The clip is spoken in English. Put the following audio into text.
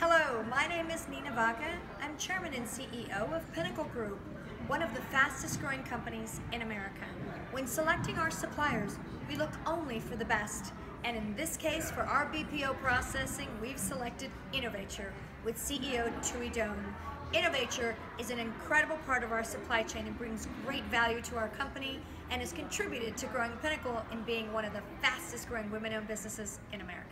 Hello, my name is Nina Vaca. I'm chairman and CEO of Pinnacle Group, one of the fastest growing companies in America. When selecting our suppliers, we look only for the best. And in this case, for our BPO processing, we've selected Innovature with CEO Thuy Doan. Innovature is an incredible part of our supply chain and brings great value to our company and has contributed to growing Pinnacle and being one of the fastest growing women-owned businesses in America.